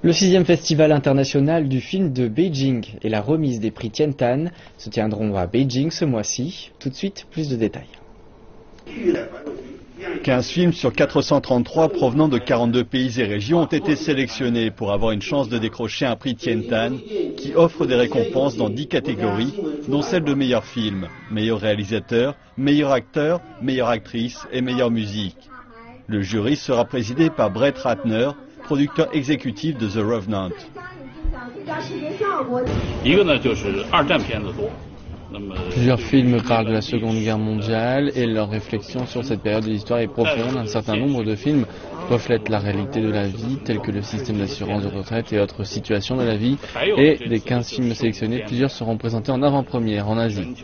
Le sixième festival international du film de Beijing et la remise des prix Tiantan se tiendront à Beijing ce mois-ci. Tout de suite, plus de détails. 15 films sur 433 provenant de 42 pays et régions ont été sélectionnés pour avoir une chance de décrocher un prix Tiantan qui offre des récompenses dans 10 catégories, dont celle de meilleur film, meilleur réalisateur, meilleur acteur, meilleure actrice et meilleure musique. Le jury sera présidé par Brett Ratner, producteur exécutif de The Revenant. Plusieurs films parlent de la Seconde Guerre mondiale et leur réflexion sur cette période de l'histoire est profonde. Un certain nombre de films reflètent la réalité de la vie, tels que le système d'assurance de retraite et autres situations de la vie. Et des 15 films sélectionnés, plusieurs seront présentés en avant-première en Asie.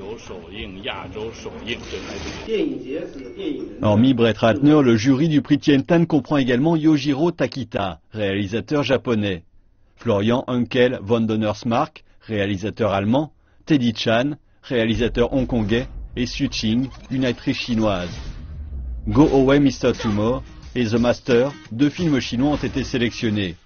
Hormis Brett Ratner, le jury du prix Tientan comprend également Yojiro Takita, réalisateur japonais, Florian Unkel von Donnersmarck, réalisateur allemand, Teddy Chan, réalisateur hongkongais, et Su Ching, une actrice chinoise. Go Away Mr. Tumor et The Master, deux films chinois ont été sélectionnés.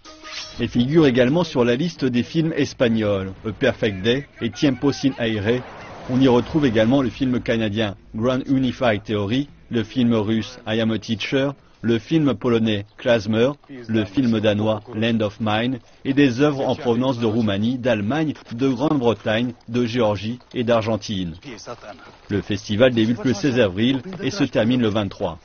Et figurent également sur la liste des films espagnols, A Perfect Day et Tiempo sin aire. On y retrouve également le film canadien Grand Unified Theory, le film russe I Am a Teacher, le film polonais Klasmer, le film danois Land of Mine et des œuvres en provenance de Roumanie, d'Allemagne, de Grande-Bretagne, de Géorgie et d'Argentine. Le festival débute le 16 avril et se termine le 23.